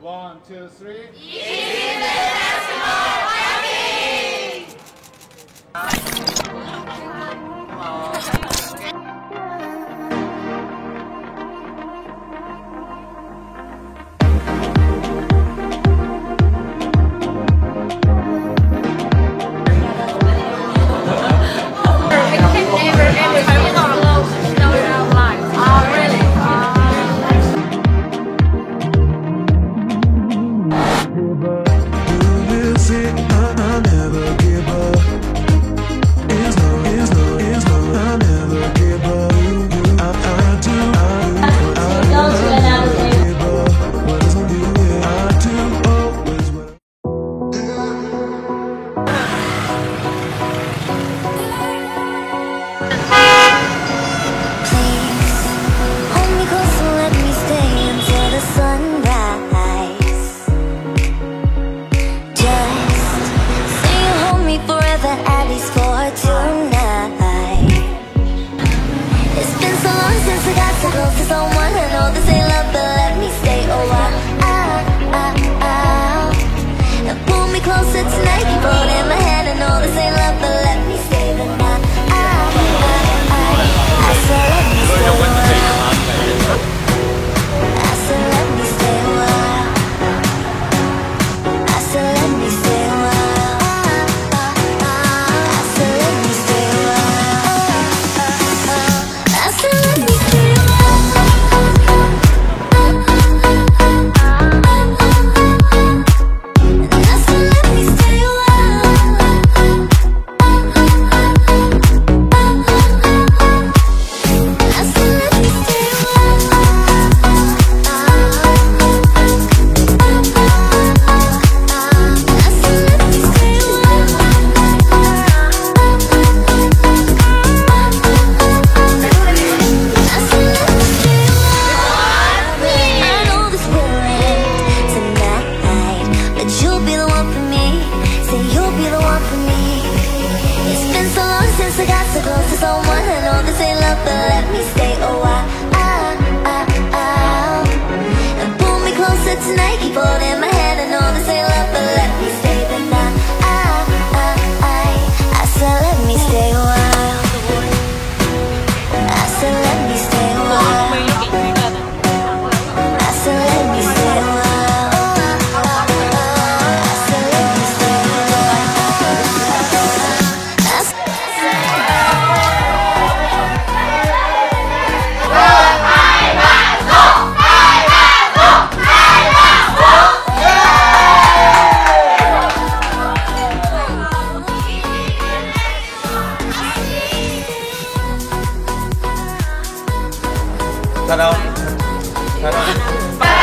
One, two, three. nonsense. I got to go to someone and all this ain't love but one for me. Say you'll be the one for me. It's been so long since I got so close to someone. I know this ain't love, but let me stay. Oh, A while. And pull me closer tonight, keep holding my 看着我看